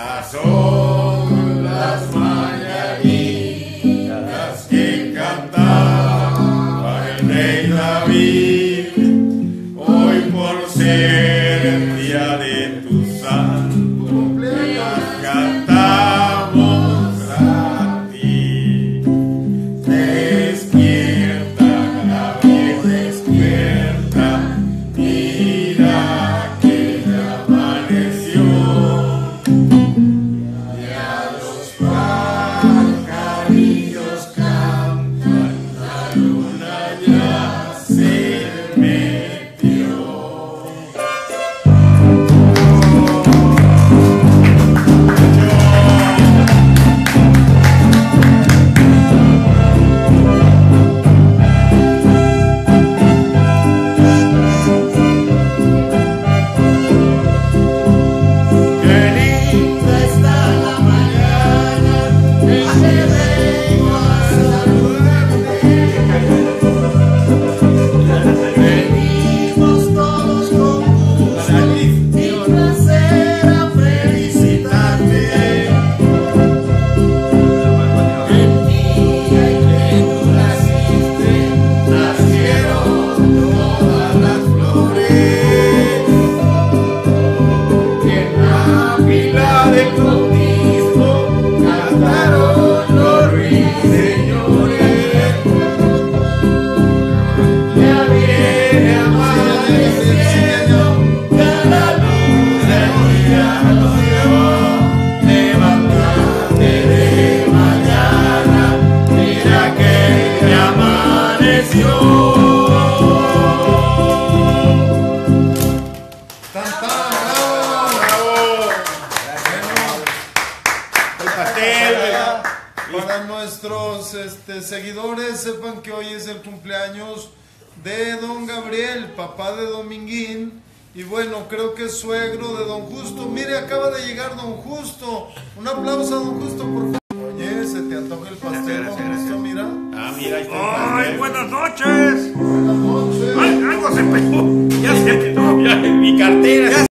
Estas son las mañanitas que cantaba el rey David, hoy por ser el día de tu obra del bautismo cantaron los ruiseñores. Ya viene amaneciendo, ya la luz del día nos llevó. Levantate de mañana, mira que ya amaneció. Pastel, Para nuestros este, seguidores, sepan que hoy es el cumpleaños de don Gabriel, papá de Dominguín. Y bueno, creo que es suegro de don Justo. Mire, acaba de llegar don Justo. Un aplauso a don Justo, por favor. Oye, se te antoja el pastel, don Justo, mira. Ah, mira, ahí está el ¡Ay, pastel. buenas noches! Buenas noches. ¡Ay, algo se pegó! ¡Ya se pegó! Ya, Mi cartera.